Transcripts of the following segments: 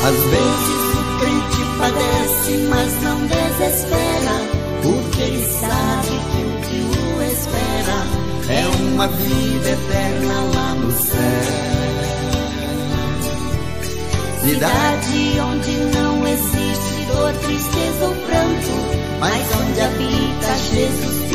Às vezes o crente padece, mas não desespera, porque ele sabe que o que o espera é uma vida eterna lá no céu. Cidade onde não existe dor, tristeza ou pranto, mas onde habita Jesus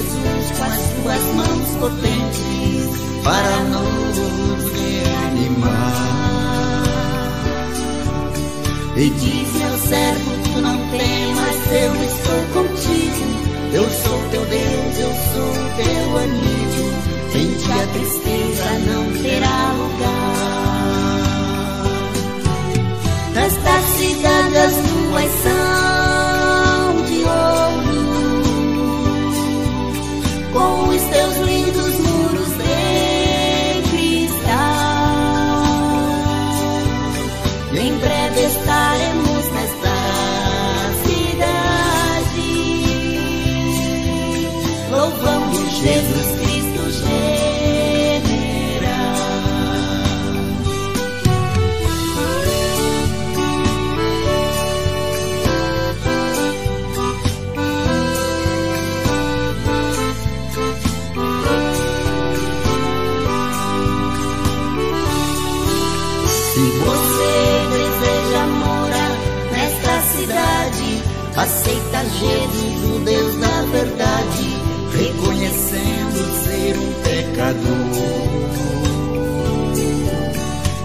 Jesus com as suas mãos potentes para nos reanimar. E diz meu servo, tu não temas, eu estou contigo. Eu sou teu Deus, eu sou teu amigo. Em ti a tristeza não terá lugar. Nesta cidade as ruas são pecador.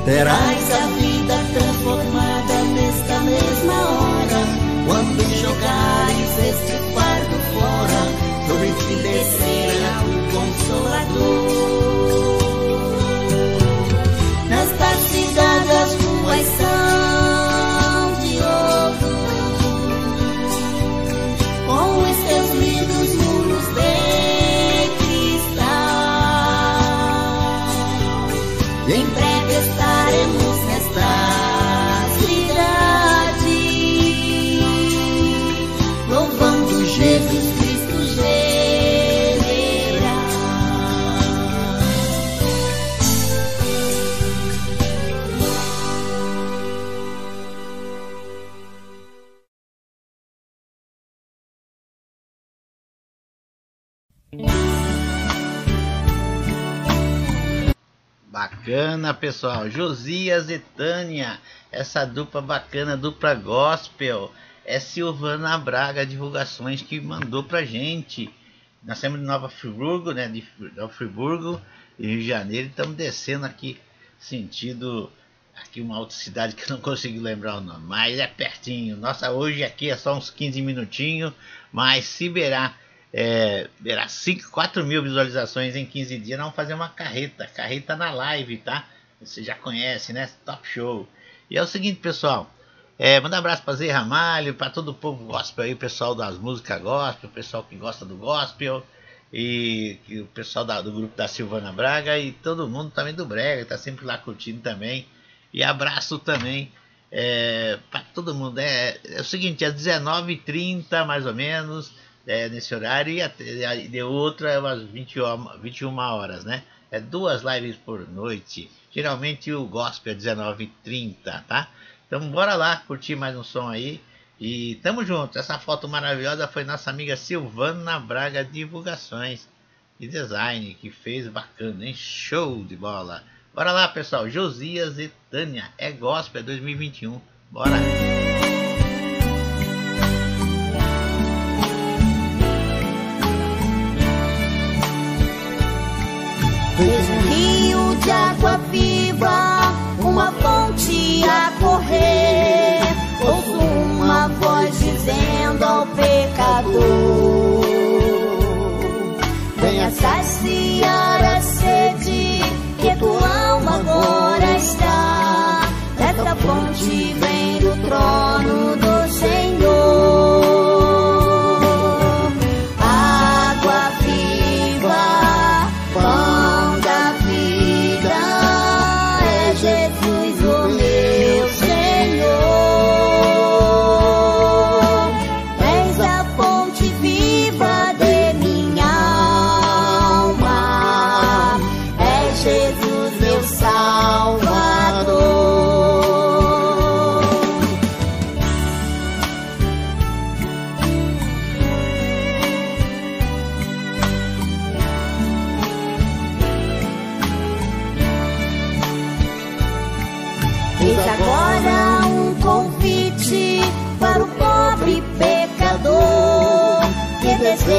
Terás a Bacana, pessoal. Josias e Tânia, essa dupla bacana, dupla gospel. É Silvana Braga Divulgações que mandou pra gente. Nós temos de Nova Friburgo, né? De Nova Friburgo, Rio de Janeiro. Estamos descendo aqui, sentido aqui uma outra cidade que eu não consigo lembrar o nome, mas é pertinho. Nossa, hoje aqui é só uns 15 minutinhos, mas se é, verá 5, 4 mil visualizações em 15 dias, nós vamos fazer uma carreta, carreta na live, tá? Você já conhece, né? Top show. E é o seguinte, pessoal, é, manda um abraço para Zé Ramalho, para todo o povo gospel aí, pessoal das músicas gospel, pessoal que gosta do gospel, e, e o pessoal da- do grupo da Silvana Braga e todo mundo também do Brega, tá sempre lá curtindo também. E abraço também é, para todo mundo. É, é o seguinte, às 19h30 mais ou menos, é, nesse horário, e, até, de outra é umas 20, ho- 21 horas, né? É duas lives por noite. Geralmente o gospel é 19h30, tá? Então bora lá curtir mais um som aí. E tamo junto. Essa foto maravilhosa foi nossa amiga Silvana Braga Divulgações e Design, que fez bacana, hein? Show de bola. Bora lá, pessoal. Josias e Tânia. É gospel 2021. Bora. she made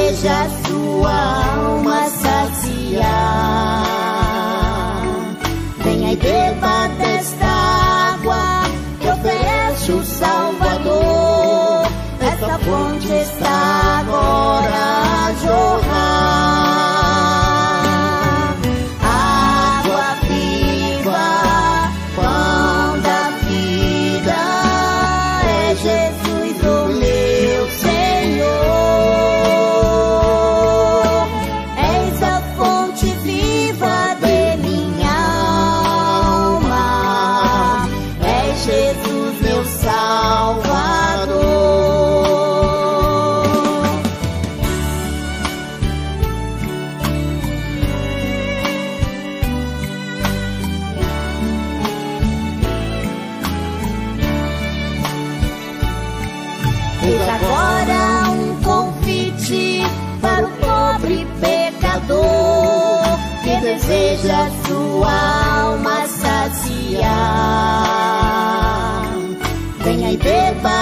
seja sua alma saciar. veja sua alma saciar. Venha e beba.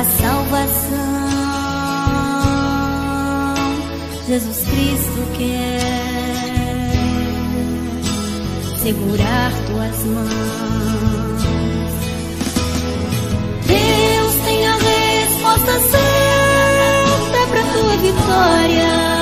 a salvação. Jesus Cristo quer é segurar tuas mãos. Deus tem a resposta certa para tua vitória.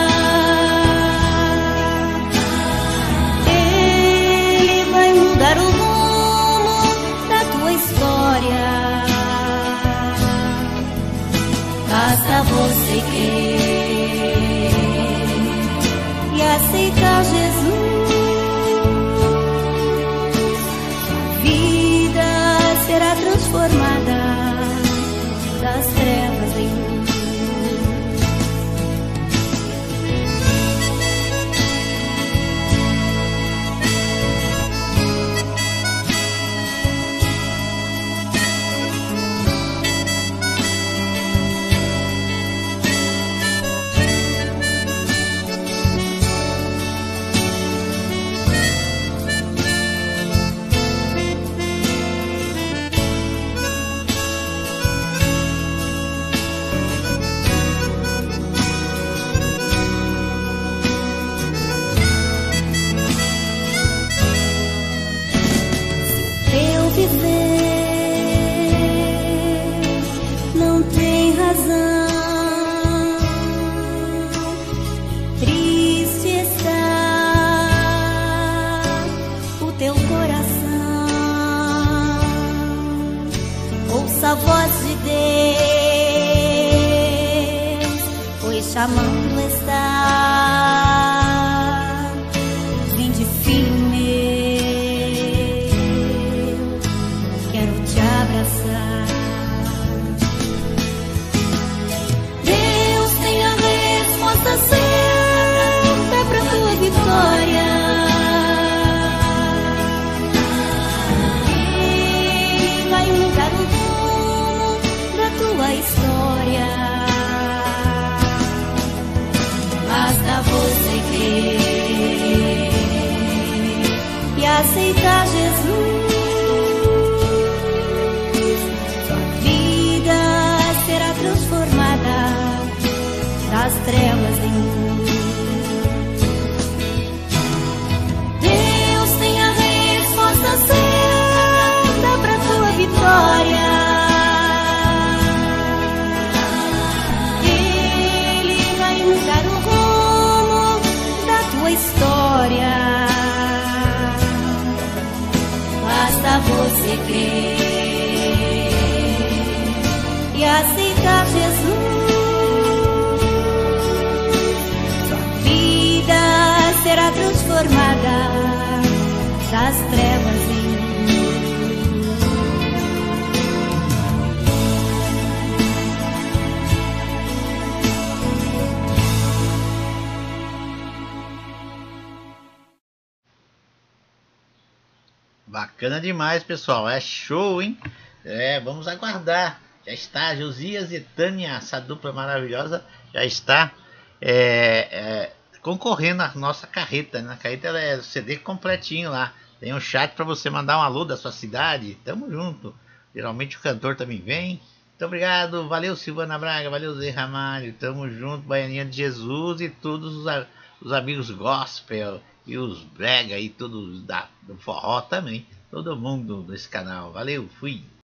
Deus, pois chamando está. E aceitar transformada das trevas em. Bacana demais, pessoal. É show, hein? É, vamos aguardar. Já está Josias e Tânia, essa dupla maravilhosa, já está é, é, concorrendo à nossa carreta. Na carreta ela é CD completinho lá. Tem um chat para você mandar um alô da sua cidade. Tamo junto. Geralmente o cantor também vem. Muito obrigado. Valeu, Silvana Braga. Valeu, Zé Ramalho. Tamo junto, Baianinha de Jesus e todos os, a- os amigos gospel e os brega e todos da, do forró também. Todo mundo nesse canal. Valeu, fui.